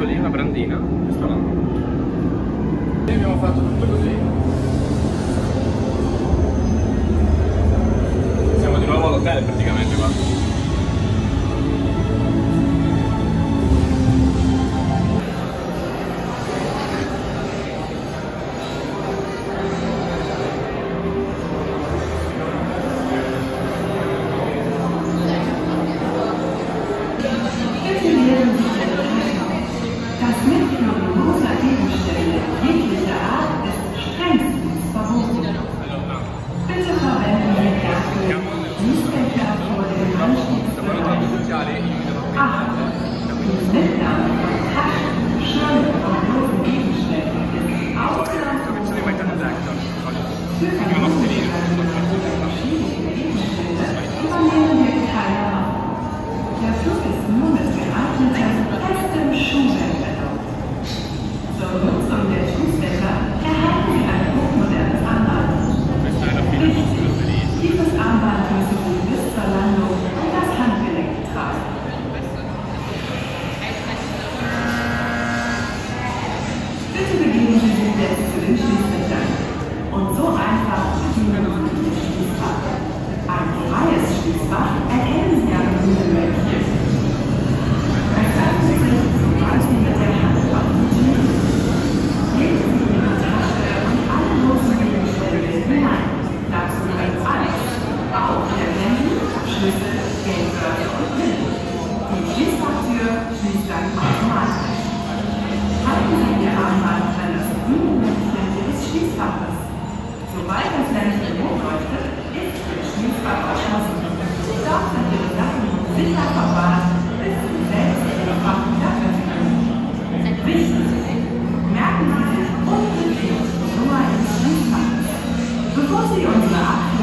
lì, una brandina, questo là. Abbiamo fatto tutto così. Because he was back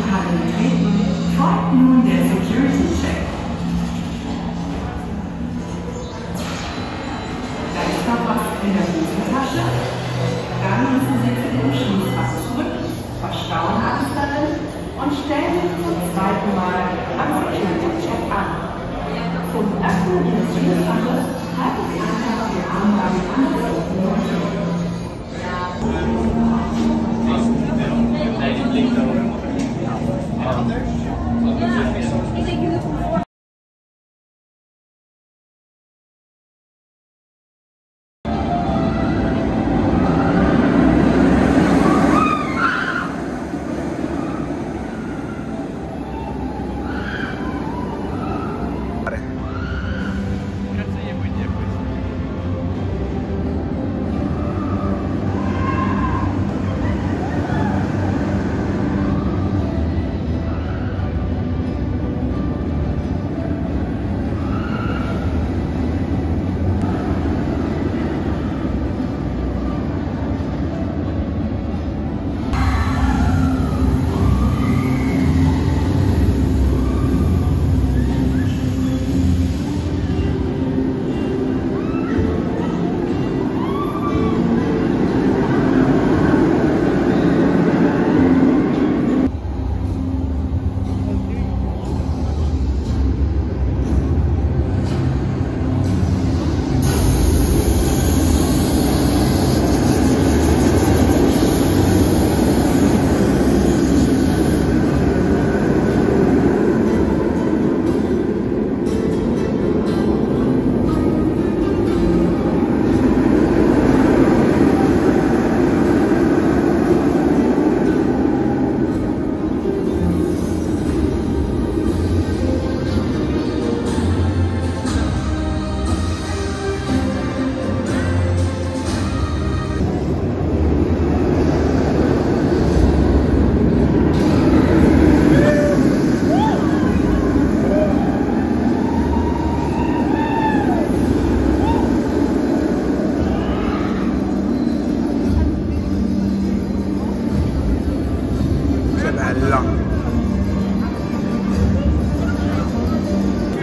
from their security check.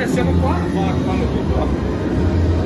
descendo com a vaca no.